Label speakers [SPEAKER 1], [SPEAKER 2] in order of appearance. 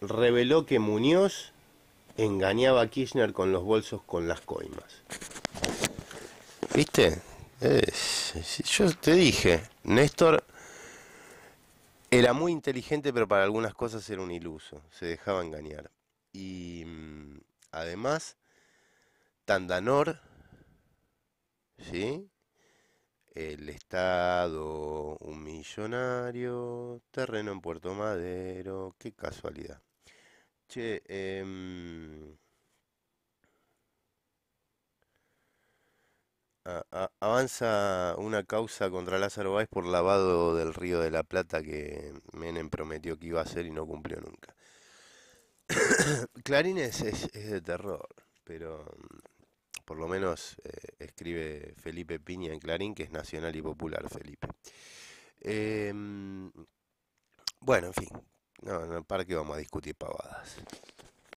[SPEAKER 1] reveló que Muñoz engañaba a Kirchner con los bolsos con las coimas. ¿Viste? yo te dije, Néstor era muy inteligente, pero para algunas cosas era un iluso, se dejaba engañar. Y mm, además, Tandanor, ¿sí? El Estado, un millonario, terreno en Puerto Madero, qué casualidad. Che, em, avanza una causa contra Lázaro Báez por lavado del Río de la Plata que Menem prometió que iba a hacer y no cumplió nunca. Clarín es, de terror, pero mm, por lo menos eh, escribe Felipe Piña en Clarín, que es nacional y popular, Felipe. Em, bueno, en fin, no, no, ¿para qué vamos a discutir pavadas?